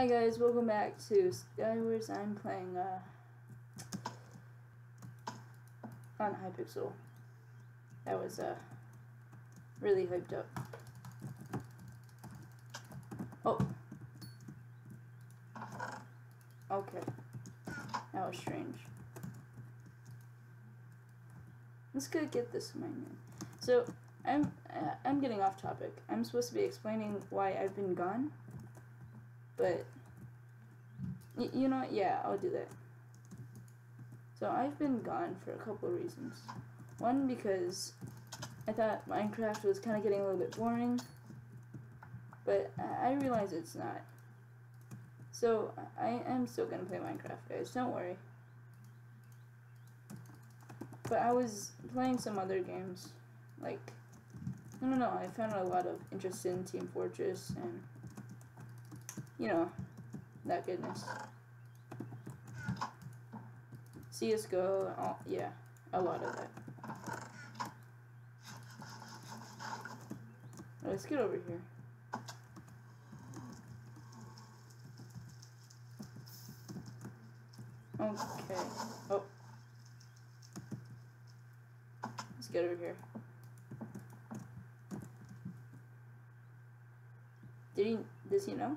Hi guys, welcome back to Skywars. I'm playing uh, on Hypixel. That was uh, really hyped up. Oh. Okay. That was strange. Let's go get this minion. So, I'm uh, I'm getting off topic. I'm supposed to be explaining why I've been gone, but you know what? Yeah, I'll do that. So I've been gone for a couple of reasons. One because I thought Minecraft was kind of getting a little bit boring, but I realize it's not. So I am still gonna play Minecraft, guys. Don't worry. But I was playing some other games, like I don't know. I found a lot of interest in Team Fortress and you know that goodness. CSGO, all, yeah, a lot of that. Let's get over here. Okay. Oh. Let's get over here. Did he, does he know?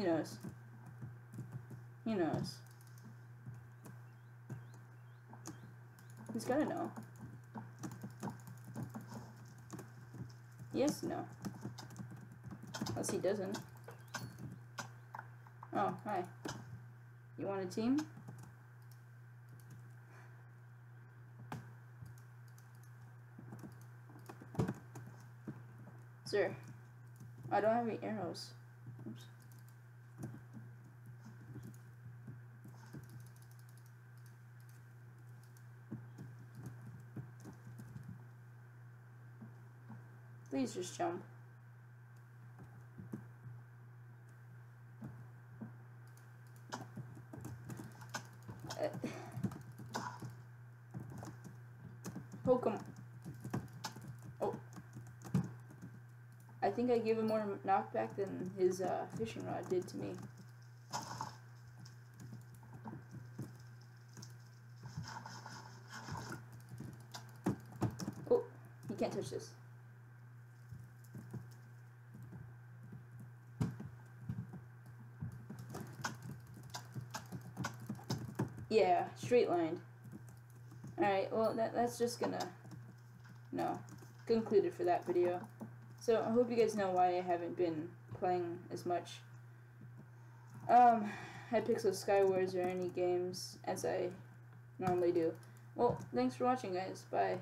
He knows. He knows. He's gotta know. Yes, no. Unless he doesn't. Oh, hi. You want a team? Sir, I don't have any arrows. Please just jump. Uh, Pokemon. Oh. I think I gave him more knockback than his uh, fishing rod did to me. Oh, he can't touch this. Yeah, straight lined. Alright, well, that, that's just gonna, no, concluded for that video. So, I hope you guys know why I haven't been playing as much um, Hypixel Skywars or any games as I normally do. Well, thanks for watching, guys. Bye.